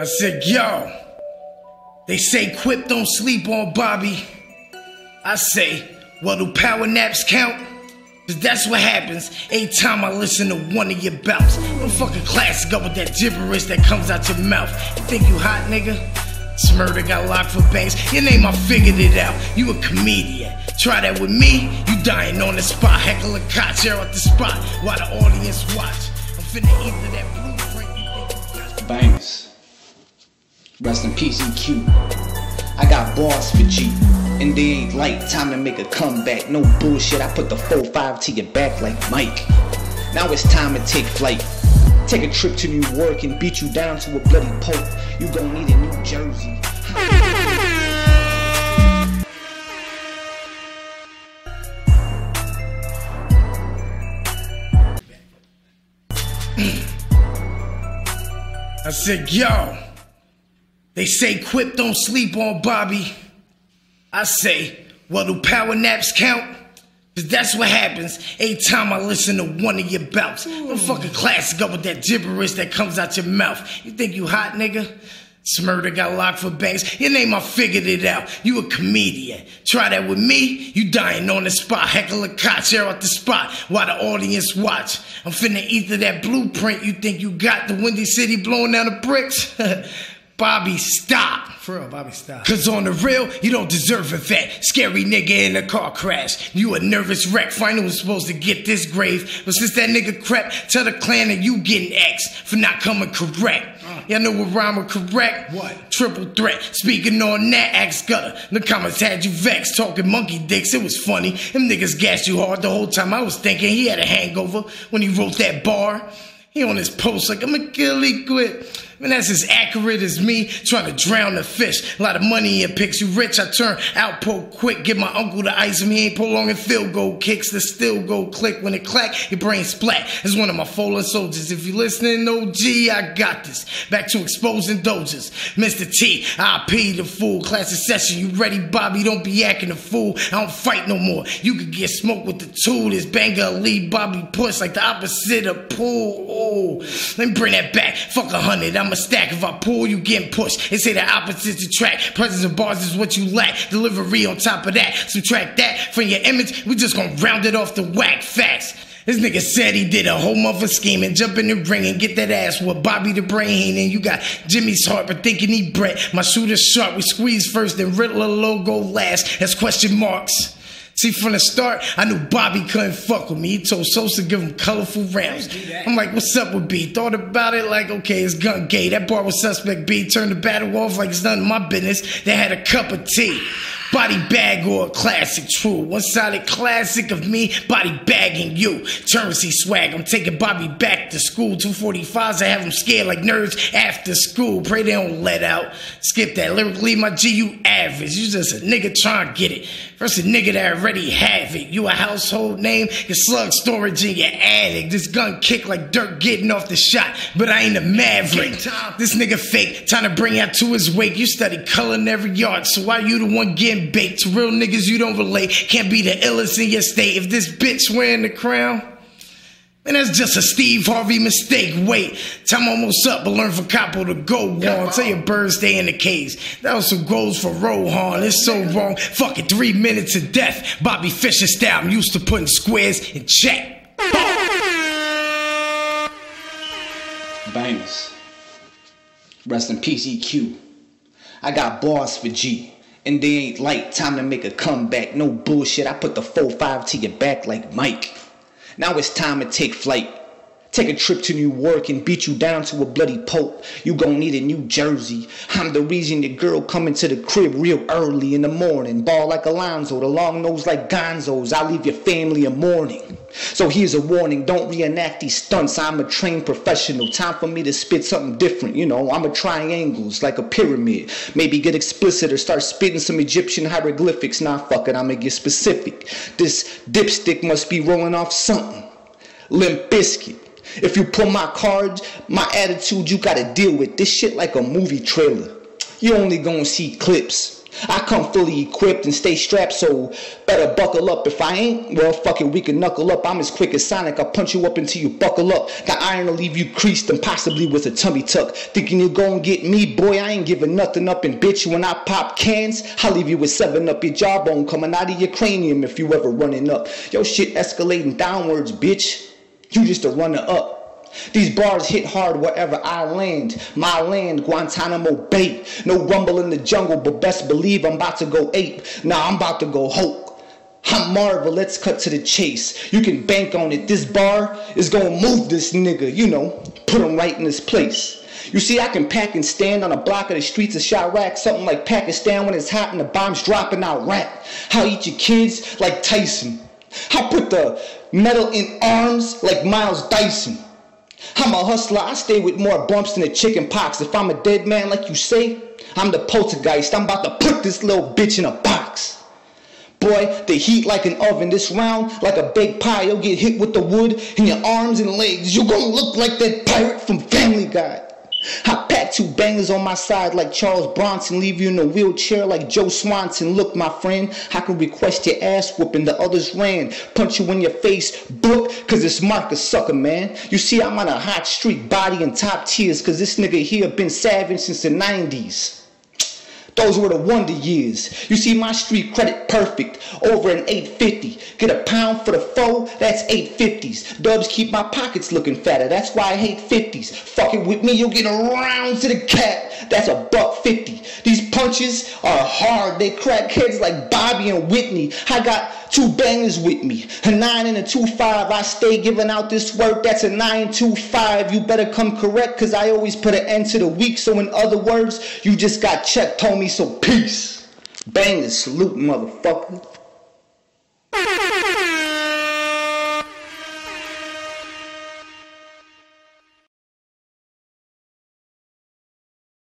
I said, yo, they say Quip don't sleep on Bobby. I say, well, do power naps count? Cause that's what happens every time I listen to one of your bouts. Don't fucking classic up with that gibberish that comes out your mouth. You think you hot, nigga? Smurder got locked for banks. Your name, I figured it out. You a comedian. Try that with me, you dying on the spot. Heckle a cot, share out the spot while the audience watch. I'm finna eat that blueprint. Banks. Rest in peace, EQ. I got bars for G. And they ain't light, time to make a comeback. No bullshit, I put the 4-5 to your back like Mike. Now it's time to take flight. Take a trip to New York and beat you down to a bloody pulp. You gon' need a New Jersey. I said, yo, they say Quip don't sleep on Bobby. I say, well, do power naps count? Cause that's what happens every time I listen to one of your bouts. Don't fucking classic up with that gibberish that comes out your mouth. You think you hot, nigga? Smurder got locked for banks. Your name, I figured it out. You a comedian. Try that with me, you dying on the spot. Heckle a cot, share out the spot while the audience watch. I'm finna eat to that blueprint you think you got. The Windy City blowing down the bricks. Bobby, stop. For real, Bobby, stop. Cause on the real, you don't deserve a vet. Scary nigga in a car crash. You a nervous wreck. Finally was supposed to get this grave. But since that nigga crept, tell the clan that you getting X for not coming correct. Uh. Y'all know what rhyme with correct? What? Triple threat. Speaking on that, axe gutter. The comments had you vexed. Talking monkey dicks, it was funny. Them niggas gassed you hard the whole time. I was thinking he had a hangover when he wrote that bar. He on his post like, I'ma kill. Man, that's as accurate as me trying to drown the fish. A lot of money in pics. You rich, I turn out pull quick. Get my uncle to ice him. He ain't prolonging field goal kicks. The still go click. When it clack, your brain splat. It's one of my fallen soldiers. If you listening, OG, I got this. Back to exposing dojers. Mr. T, IP the fool. Class of session. You ready, Bobby? Don't be acting a fool. I don't fight no more. You could get smoked with the tool. This banger lead Bobby push like the opposite of pool. Oh, let me bring that back. Fuck a hundred. I'm a stack. If I pull, you getting pushed. They say the opposites attract. Presence of bars is what you lack. Delivery on top of that. Subtract that from your image. We just gonna round it off the whack facts. This nigga said he did a whole month of scheming, jump in the ring and get that ass with Bobby the Brain. And you got Jimmy's heart, but thinking he Brett. My shooter's sharp, we squeeze first, then riddle Riddler logo last. That's question marks. See, from the start, I knew Bobby couldn't fuck with me. He told Sosa to give him colorful rounds. I'm like, what's up with B? Thought about it like, okay, it's gun gay. That bar was suspect B. Turned the battle off like it's none of my business. They had a cup of tea. Body bag or a classic, true. One sided classic of me, body bagging you. Currency swag, I'm taking Bobby back to school. 245s, I have them scared like nerds after school. Pray they don't let out. Skip that. Lyrically, my G, you average. You just a nigga trying to get it. Versus a nigga that already have it. You a household name, your slug storage in your attic. This gun kick like dirt getting off the shot, but I ain't a maverick. This nigga fake, trying to bring out to his wake. You study culinary arts, so why you the one getting baked? To real niggas you don't relate. Can't be the illest in your state if this bitch wearing the crown. And that's just a Steve Harvey mistake. Wait, time almost up, but learn from Capo to go on. Tell your birds stay in the cage. That was some goals for Rohan. It's so wrong. Fuck it, three minutes of death. Bobby Fischer style. I'm used to putting squares in check. Bangs. Rest in peace, EQ. I got bars for G. And they ain't light, time to make a comeback. No bullshit, I put the 4-5 to your back like Mike. Now it's time to take flight. Take a trip to New York and beat you down to a bloody pulp. You gon' need a New Jersey. I'm the reason your girl coming to the crib real early in the morning. Ball like Alonzo, the long nose like Gonzo's. I leave your family in mourning. So here's a warning, don't reenact these stunts. I'm a trained professional. Time for me to spit something different. You know, I'm a triangles like a pyramid. Maybe get explicit or start spitting some Egyptian hieroglyphics. Nah, fuck it, I'ma get specific. This dipstick must be rolling off something. Limp Bizkit. If you pull my cards, my attitude, you gotta deal with this shit like a movie trailer. You only gonna see clips. I come fully equipped and stay strapped, so better buckle up. If I ain't, well, fuck it, we can knuckle up. I'm as quick as Sonic. I'll punch you up until you buckle up. The iron will leave you creased and possibly with a tummy tuck. Thinking you're gonna get me, boy, I ain't giving nothing up. And bitch, when I pop cans, I'll leave you with seven up your jawbone coming out of your cranium if you ever running up. Yo, shit escalating downwards, bitch. You just a runner up. These bars hit hard wherever I land. My land, Guantanamo Bay. No rumble in the jungle, but best believe I'm about to go ape. Nah, I'm about to go Hulk. I'm Marvel, let's cut to the chase. You can bank on it. This bar is gonna move this nigga, you know, put him right in his place. You see, I can pack and stand on a block of the streets of Chiraq, something like Pakistan when it's hot and the bombs dropping out rap. I'll eat your kids like Tyson. I'll put the metal in arms like Miles Dyson. I'm a hustler. I stay with more bumps than a chicken pox. If I'm a dead man, like you say, I'm the poltergeist. I'm about to put this little bitch in a box. Boy, the heat like an oven. This round, like a baked pie. You'll get hit with the wood in your arms and legs. You're gonna look like that pirate from Family Guy. I two bangers on my side like Charles Bronson, leave you in a wheelchair like Joe Swanson. Look, my friend, I can request your ass whooping. The others ran, punch you in your face, book, cause it's Mark a sucker, man. You see, I'm on a hot streak, body and top tiers, cause this nigga here been savage since the 90s. Those were the wonder years. You see my street credit perfect. Over an 850. Get a pound for the foe, that's 850s. Dubs keep my pockets looking fatter. That's why I hate 50s. Fuck it with me, you'll get a round to the cap. That's a buck 50. These punches are hard. They crack heads like Bobby and Whitney. I got two bangers with me. A nine and a two five. I stay giving out this work. That's a nine two five. You better come correct, cause I always put an end to the week. So in other words, you just got checked, homie. So peace. Bangers, salute, motherfucker.